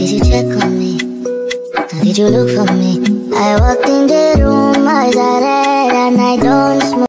Did you check on me? Did you look for me? I walked in the room, eyes are red and I don't smoke